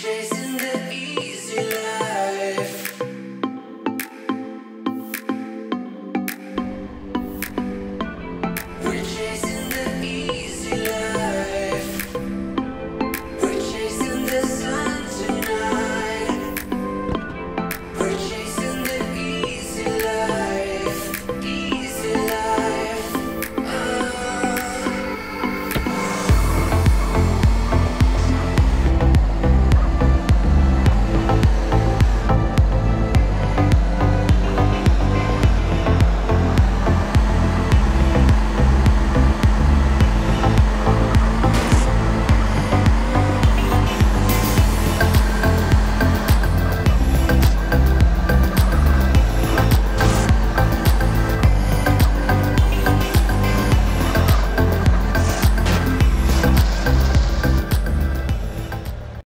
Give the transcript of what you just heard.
chase